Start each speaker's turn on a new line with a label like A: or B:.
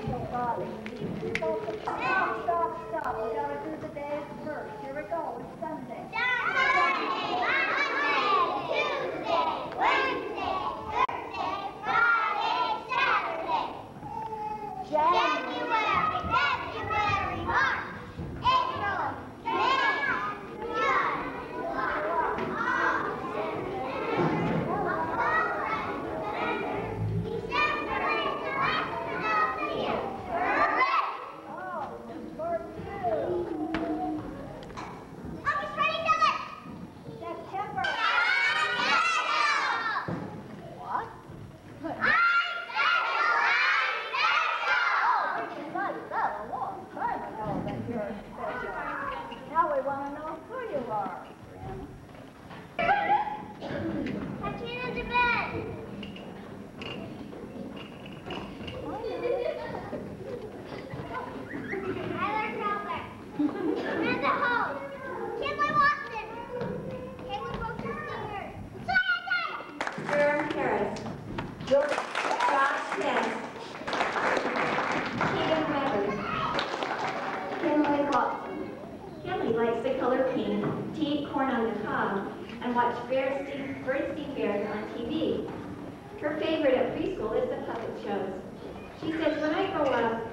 A: Stop, stop, stop. We gotta do the days first. Here we go. It's Sunday.
B: Watch Berenstain, Bears on TV. Her favorite at preschool is the puppet shows. She says, when I grow up,